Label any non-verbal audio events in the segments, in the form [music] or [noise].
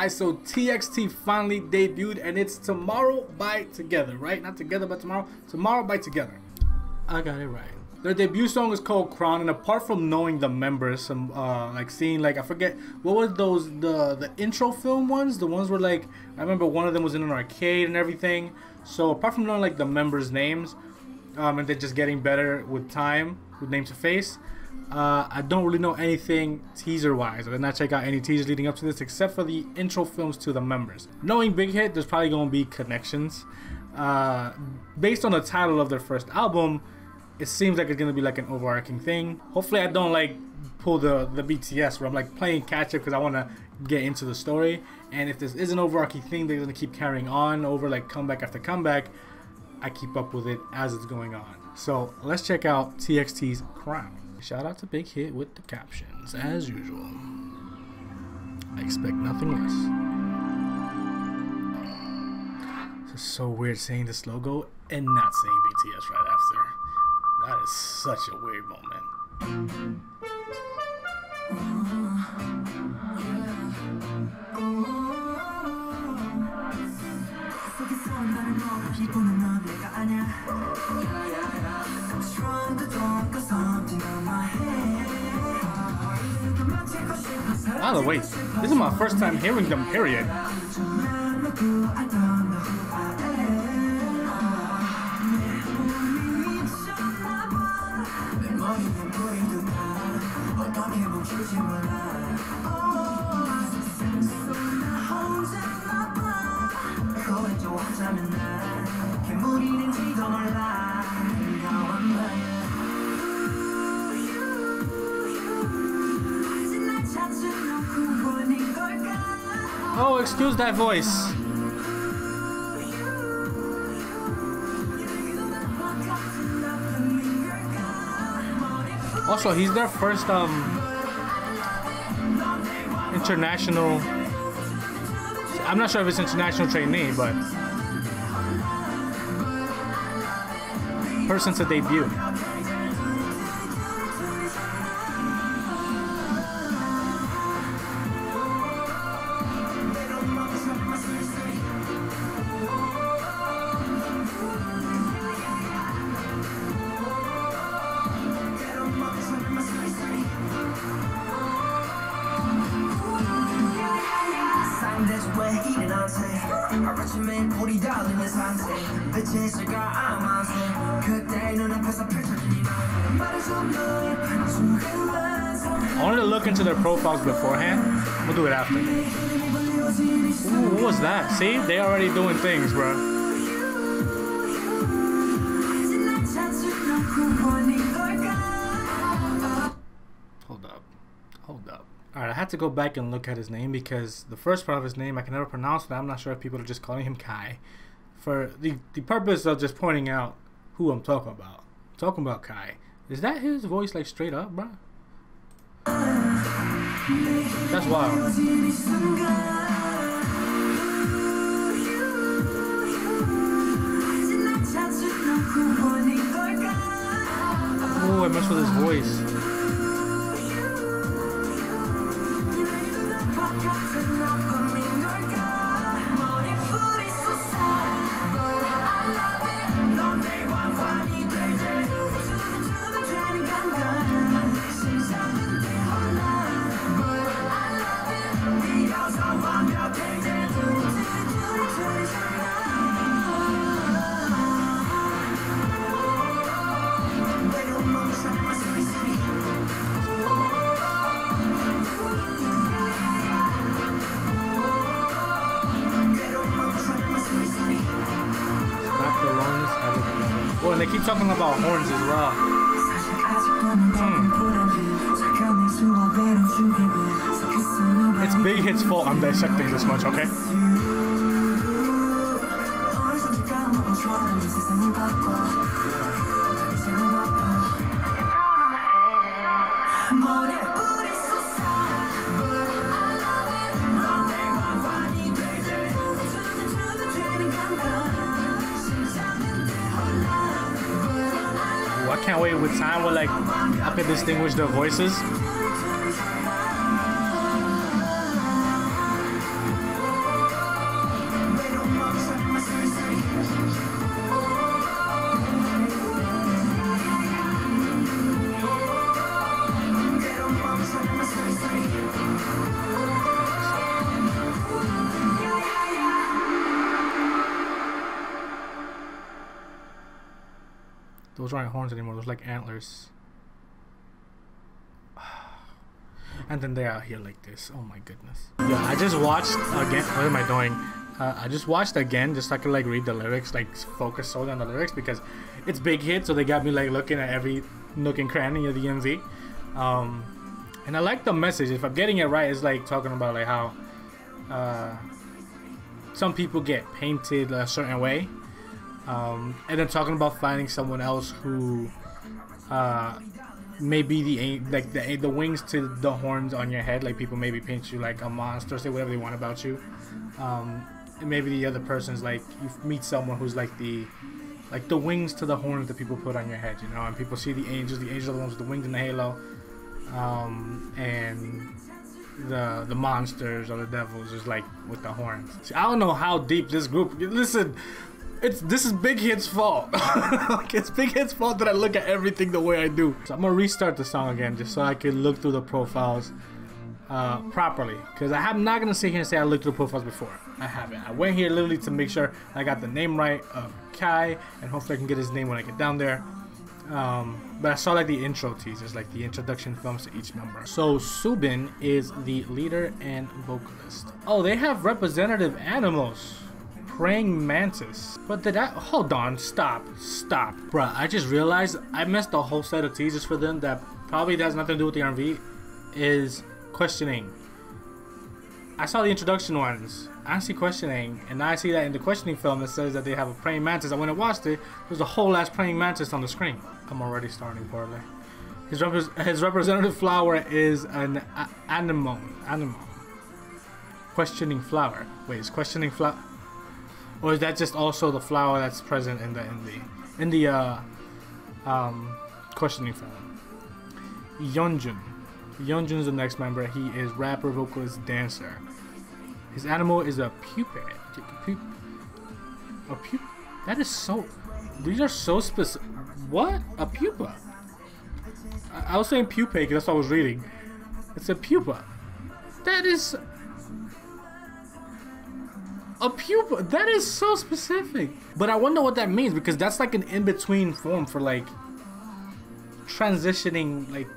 Alright, so TXT finally debuted and it's Tomorrow by Together, right? Not together, but tomorrow. Tomorrow by Together. I got it right. Their debut song is called Crown, and apart from knowing the members, some uh, like seeing like I forget what was those the the intro film ones, the ones where like I remember one of them was in an arcade and everything. So apart from knowing like the members' names, um, and then just getting better with time with name to face, uh, I don't really know anything teaser wise. I did not check out any teasers leading up to this except for the intro films to the members. Knowing Big Hit, there's probably gonna be connections. Uh, based on the title of their first album it seems like it's gonna be like an overarching thing. Hopefully, I don't like pull the the BTS where I'm like playing catch up because I want to get into the story. And if this is an overarching thing, they're gonna keep carrying on over like comeback after comeback. I keep up with it as it's going on. So let's check out TXT's Crown. Shout out to Big Hit with the captions as usual. I expect nothing less. It's so weird saying this logo and not saying BTS right after. That is such a weird moment. By the way, this is my first time hearing them, period. Oh, excuse that voice. Also, he's their first um international. I'm not sure if it's international trainee, but person to debut. 빛이 있을까 아마세 그때 눈앞에서 펼쳐진 말을 좀 I wanted to look into their profiles beforehand. We'll do it after. Ooh, what was that? See? They already doing things, bro. Hold up. Hold up. Alright, I had to go back and look at his name because the first part of his name I can never pronounce and I'm not sure if people are just calling him Kai. For the, the purpose of just pointing out who I'm talking about. I'm talking about Kai. Is that his voice like straight up, bro? That's wild. Oh, I messed with his voice. Keep talking about horns as well. Hmm. It's Big Hit's fault I'm dissecting this much, okay? With time where like I can distinguish their voices. Those aren't horns anymore. Those like antlers. [sighs] And then they're out here like this. Oh my goodness. Yeah, I just watched again. What am I doing? Uh, I just watched again just so I could like read the lyrics, like focus solely on the lyrics because it's big hit. So they got me like looking at every nook and cranny of the MV. Um, and I like the message. If I'm getting it right, it's like talking about like how uh, some people get painted a certain way, um, and then talking about finding someone else who uh, maybe the like the the wings to the horns on your head. Like people maybe paint you like a monster, say whatever they want about you. Um, and maybe the other person's like you meet someone who's like the like the wings to the horns that people put on your head, you know. And people see the angels. The angels are the ones with the wings and the halo um, and the the monsters or the devils is like with the horns. See, I don't know how deep this group. Listen, it's this is Big Hit's fault. [laughs] like it's Big Hit's fault that I look at everything the way I do. So I'm gonna restart the song again just so I can look through the profiles uh, properly. Because I'm not gonna sit here and say I looked through the profiles before. I haven't. I went here literally to make sure I got the name right of Kai, and hopefully I can get his name when I get down there. Um, but I saw like the intro teasers, like the introduction films to each member. So Soobin is the leader and vocalist. Oh, they have representative animals. Praying mantis. But did I hold on, stop, stop. Bruh, I just realized I missed a whole set of teasers for them that probably has nothing to do with the RV. Is questioning. I saw the introduction ones. I see questioning, and now I see that in the questioning film it says that they have a praying mantis. I went and watched it. There's a whole ass praying mantis on the screen. I'm already starting poorly. His, rep- his representative flower is an anemone. Anemone. Questioning flower. Wait, is questioning flower? Or is that just also the flower that's present in the in the in the uh, um, questioning film? Yeonjun. Yeonjun's the next member. He is rapper, vocalist, dancer. His animal is a pupa. Pup- a pupa. That is so. These are so specific. What? A pupa? I, I was saying pupae because that's what I was reading. It's a pupa. That is. A pupa. That is so specific. But I wonder what that means because that's like an in between form for like transitioning like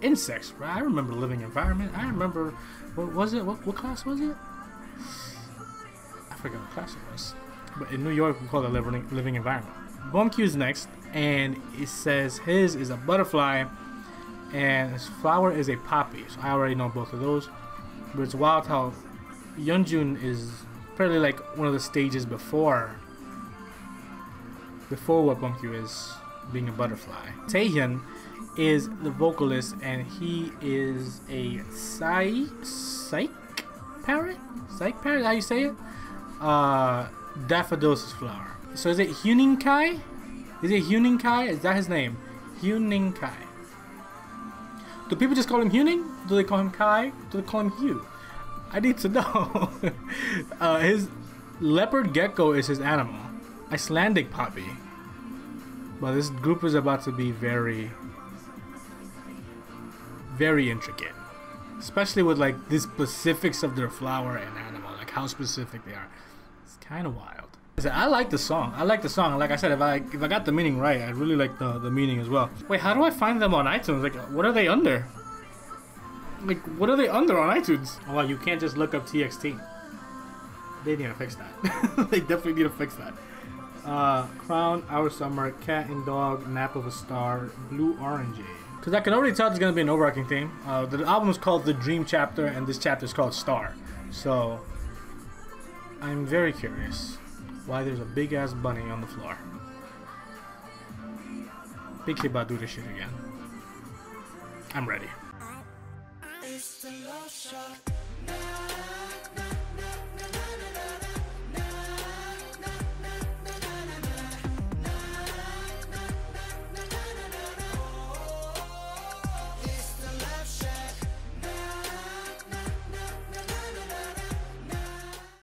insects, right? I remember living environment. I remember what was it? What, what class was it? I forgot what class it was. But in New York, we call it living living environment. Is next, and it says his is a butterfly, and his flower is a poppy. So I already know both of those. But it's wild how Yeonjun is probably like one of the stages before before what Beomgyu is being a butterfly. Taehyun is the vocalist, and he is a psy psych parrot. Psych parrot? How you say it? Uh, Daffodil's flower. So is it Huening Kai? Is it Huening Kai? Is that his name? Huening Kai. Do people just call him Huening? Do they call him Kai? Do they call him Hugh? I need to know. [laughs] uh, his leopard gecko is his animal. Icelandic poppy. But this group is about to be very, very intricate. Especially with like the specifics of their flower and animal, like how specific they are. It's kind of wild. I like the song. I like the song. Like I said, if I if I got the meaning right, I really like the the meaning as well. Wait, how do I find them on iTunes? Like, what are they under? Like, what are they under on iTunes? Oh, well, you can't just look up TXT. They need to fix that. [laughs] they definitely need to fix that. Uh, Crown, Our Summer, Cat and Dog, Nap of a Star, Blue Orange. Because I can already tell there's gonna be an overarching theme. Uh, the album is called The Dream Chapter, and this chapter is called Star. So, I'm very curious why there's a big ass bunny on the floor. Big about do this shit again. I'm ready shot now.